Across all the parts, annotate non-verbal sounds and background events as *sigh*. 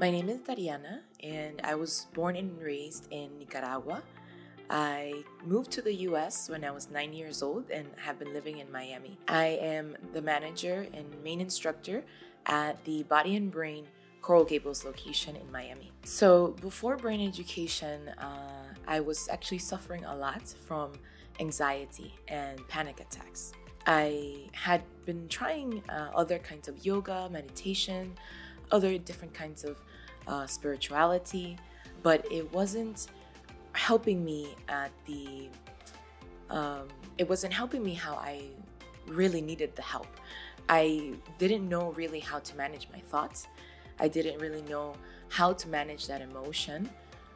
My name is Dariana, and I was born and raised in Nicaragua. I moved to the US when I was nine years old and have been living in Miami. I am the manager and main instructor at the Body and Brain Coral Gables location in Miami. So, before brain education, uh, I was actually suffering a lot from anxiety and panic attacks. I had been trying uh, other kinds of yoga, meditation, other different kinds of uh, spirituality, but it wasn't helping me at the. Um, it wasn't helping me how I really needed the help. I didn't know really how to manage my thoughts. I didn't really know how to manage that emotion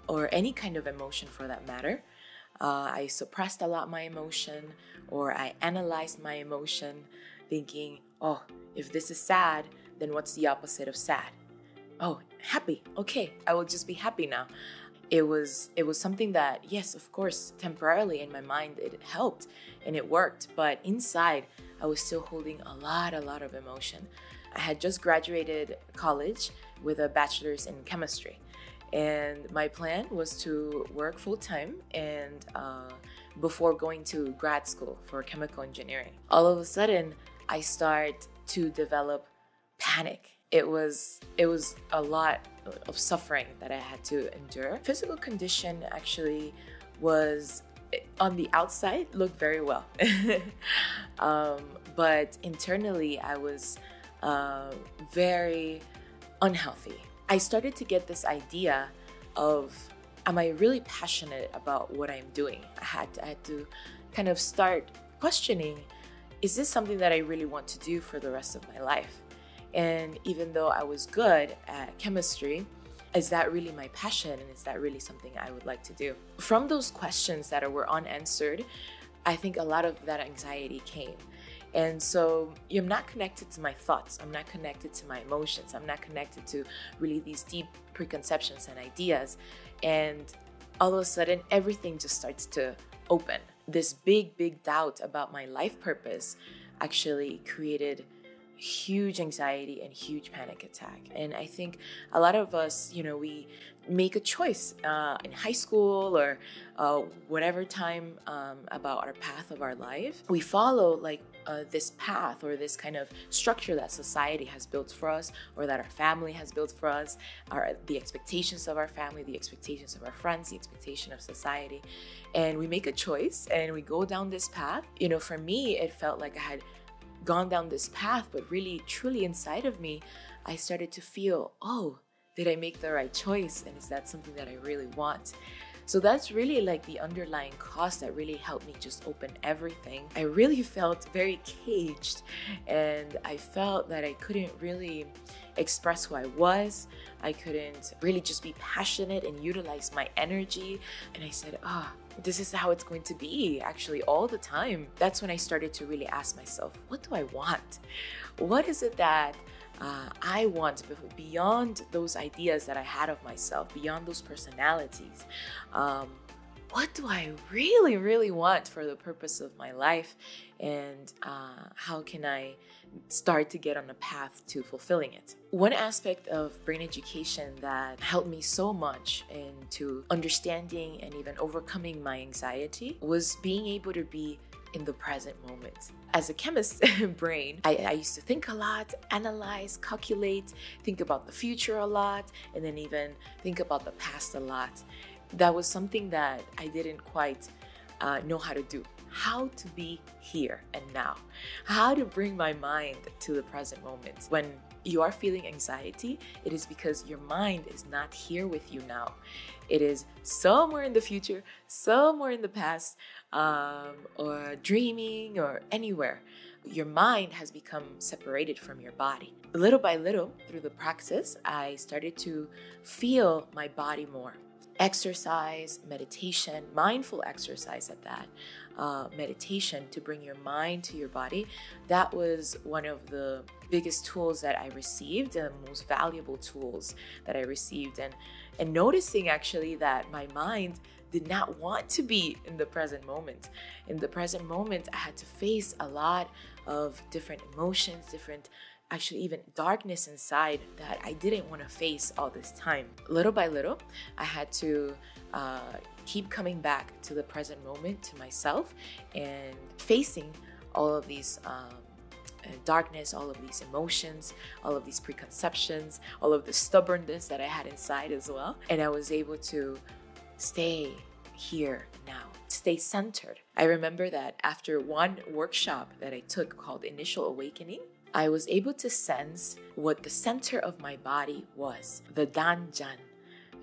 or any kind of emotion for that matter. Uh, I suppressed a lot my emotion or I analyzed my emotion, thinking, oh, if this is sad, then what's the opposite of sad? Oh, happy. Okay, I will just be happy now. It was it was something that yes, of course, temporarily in my mind it helped and it worked, but inside I was still holding a lot a lot of emotion. I had just graduated college with a bachelor's in chemistry. And my plan was to work full time and uh, before going to grad school for chemical engineering. All of a sudden, I start to develop panic. It was it was a lot of suffering that I had to endure. Physical condition actually was on the outside looked very well, *laughs* um, but internally I was uh, very unhealthy. I started to get this idea of am I really passionate about what I'm doing? I had to, I had to kind of start questioning is this something that I really want to do for the rest of my life? And even though I was good at chemistry, is that really my passion and is that really something I would like to do? From those questions that were unanswered, I think a lot of that anxiety came. And so I'm not connected to my thoughts. I'm not connected to my emotions. I'm not connected to really these deep preconceptions and ideas. And all of a sudden, everything just starts to open. This big, big doubt about my life purpose actually created huge anxiety and huge panic attack. And I think a lot of us, you know, we make a choice uh, in high school or uh, whatever time um, about our path of our life. We follow like uh, this path or this kind of structure that society has built for us or that our family has built for us, our, the expectations of our family, the expectations of our friends, the expectation of society. And we make a choice and we go down this path. You know, for me, it felt like I had gone down this path, but really, truly inside of me, I started to feel, oh, did I make the right choice? And is that something that I really want? So that's really like the underlying cause that really helped me just open everything. I really felt very caged and I felt that I couldn't really express who I was. I couldn't really just be passionate and utilize my energy. And I said, ah, oh, this is how it's going to be actually all the time. That's when I started to really ask myself, what do I want? What is it that uh, I want beyond those ideas that I had of myself, beyond those personalities. Um, what do I really, really want for the purpose of my life? And uh, how can I start to get on a path to fulfilling it? One aspect of brain education that helped me so much into understanding and even overcoming my anxiety was being able to be in the present moment. As a chemist *laughs* brain, I, I, used to think a lot, analyze, calculate, think about the future a lot, and then even think about the past a lot. That was something that I didn't quite uh, know how to do. How to be here and now. How to bring my mind to the present moment. When you are feeling anxiety, it is because your mind is not here with you now. It is somewhere in the future, somewhere in the past, um, or dreaming, or anywhere. Your mind has become separated from your body. Little by little, through the practice, I started to feel my body more exercise, meditation, mindful exercise at that, uh, meditation to bring your mind to your body. That was one of the biggest tools that I received and the most valuable tools that I received. And, and noticing actually that my mind did not want to be in the present moment. In the present moment, I had to face a lot of different emotions, different actually even darkness inside that I didn't want to face all this time. Little by little, I had to uh, keep coming back to the present moment, to myself, and facing all of these. Um, darkness, all of these emotions, all of these preconceptions, all of the stubbornness that I had inside as well. And I was able to stay here now, stay centered. I remember that after one workshop that I took called Initial Awakening, I was able to sense what the center of my body was the Dahnjon,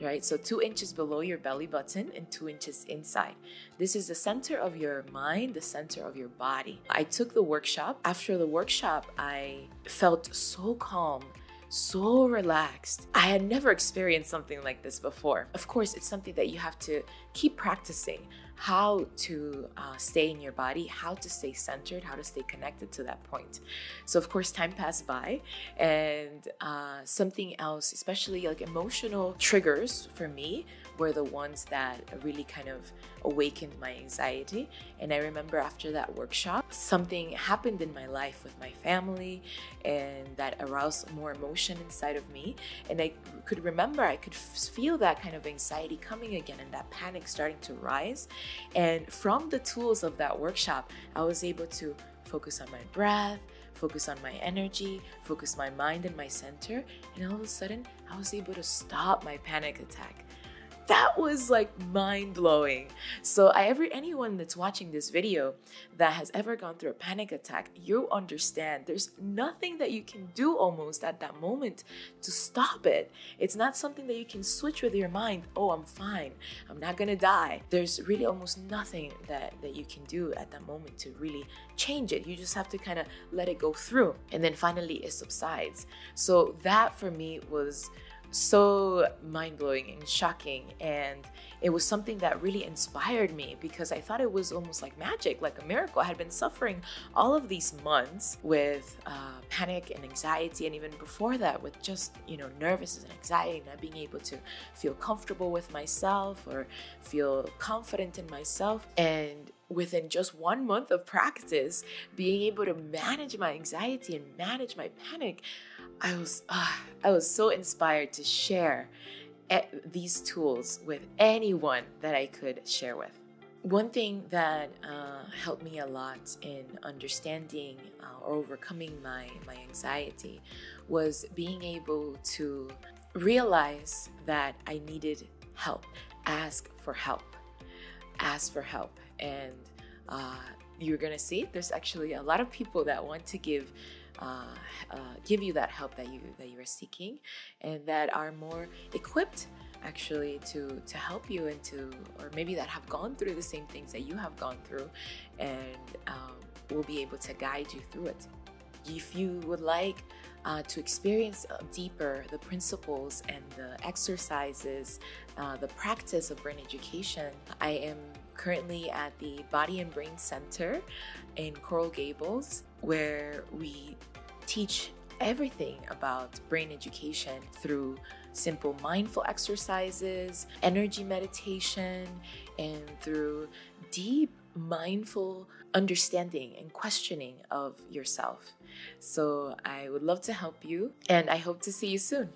right? So, two inches below your belly button and two inches inside. This is the center of your mind, the center of your body. I took the workshop. After the workshop, I felt so calm so relaxed. I had never experienced something like this before. Of course, it's something that you have to keep practicing how to uh, stay in your body, how to stay centered, how to stay connected to that point. So, of course, time passed by, and uh, something else, especially like emotional triggers for me, were the ones that really kind of awakened my anxiety. And I remember after that workshop, something happened in my life with my family and that aroused more emotion inside of me. And I could remember, I could feel that kind of anxiety coming again and that panic starting to rise. And from the tools of that workshop, I was able to focus on my breath, focus on my energy, focus my mind and my center, and all of a sudden I was able to stop my panic attack that was like mind blowing. So, I ever anyone that's watching this video that has ever gone through a panic attack, you understand there's nothing that you can do almost at that moment to stop it. It's not something that you can switch with your mind. Oh, I'm fine. I'm not gonna die. There's really almost nothing that that you can do at that moment to really change it. You just have to kind of let it go through, and then finally it subsides. So that for me was so mind blowing and shocking. And it was something that really inspired me because I thought it was almost like magic, like a miracle. I had been suffering all of these months with uh, panic and anxiety, and even before that, with just, you know, nervousness and anxiety, not being able to feel comfortable with myself or feel confident in myself. And within just one month of practice, being able to manage my anxiety and manage my panic, I was uh, I was so inspired to share these tools with anyone that I could share with. One thing that uh, helped me a lot in understanding uh, or overcoming my, my anxiety was being able to realize that I needed help, ask for help, ask for help. And uh, you're gonna see there's actually a lot of people that want to give uh, uh, give you that help that you that you are seeking, and that are more equipped actually to to help you and to or maybe that have gone through the same things that you have gone through, and um, will be able to guide you through it. If you would like uh, to experience uh, deeper the principles and the exercises, uh, the practice of brain education, I am currently at the Body and Brain Center in Coral Gables, where we teach everything about brain education through simple mindful exercises, energy meditation, and through deep mindful understanding and questioning of yourself. So I would love to help you, and I hope to see you soon.